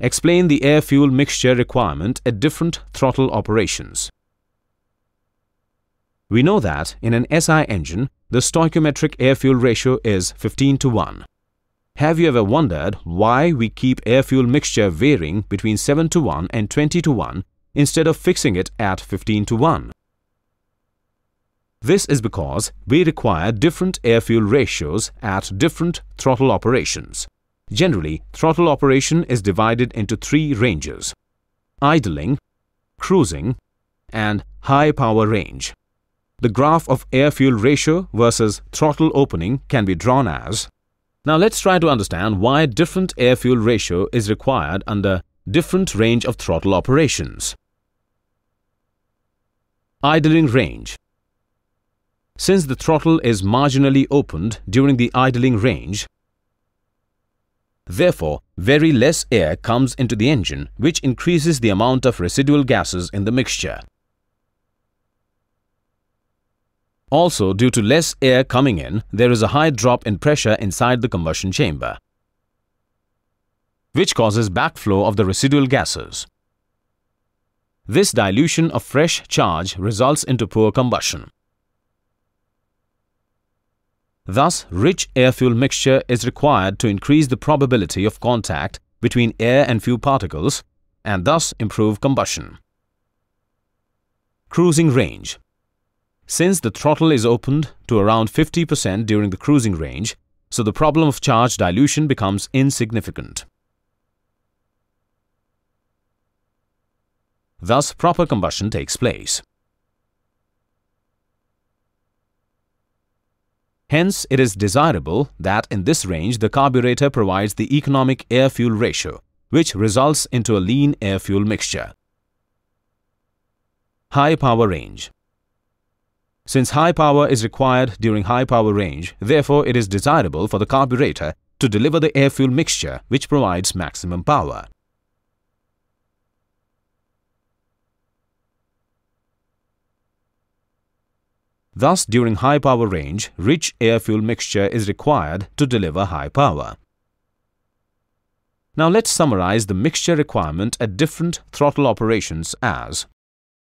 Explain the air-fuel mixture requirement at different throttle operations. We know that in an SI engine, the stoichiometric air-fuel ratio is 15 to 1. Have you ever wondered why we keep air-fuel mixture varying between 7 to 1 and 20 to 1 instead of fixing it at 15 to 1? This is because we require different air-fuel ratios at different throttle operations. Generally, throttle operation is divided into three ranges idling, cruising, and high power range. The graph of air-fuel ratio versus throttle opening can be drawn as Now let's try to understand why different air-fuel ratio is required under different range of throttle operations. Idling range since the throttle is marginally opened during the idling range, therefore very less air comes into the engine which increases the amount of residual gases in the mixture. Also, due to less air coming in, there is a high drop in pressure inside the combustion chamber, which causes backflow of the residual gases. This dilution of fresh charge results into poor combustion. Thus, rich air-fuel mixture is required to increase the probability of contact between air and fuel particles and thus improve combustion. Cruising range Since the throttle is opened to around 50% during the cruising range, so the problem of charge dilution becomes insignificant. Thus, proper combustion takes place. Hence, it is desirable that in this range the carburetor provides the economic air-fuel ratio, which results into a lean air-fuel mixture. High power range Since high power is required during high power range, therefore it is desirable for the carburetor to deliver the air-fuel mixture which provides maximum power. Thus, during high power range, rich air-fuel mixture is required to deliver high power. Now let's summarize the mixture requirement at different throttle operations as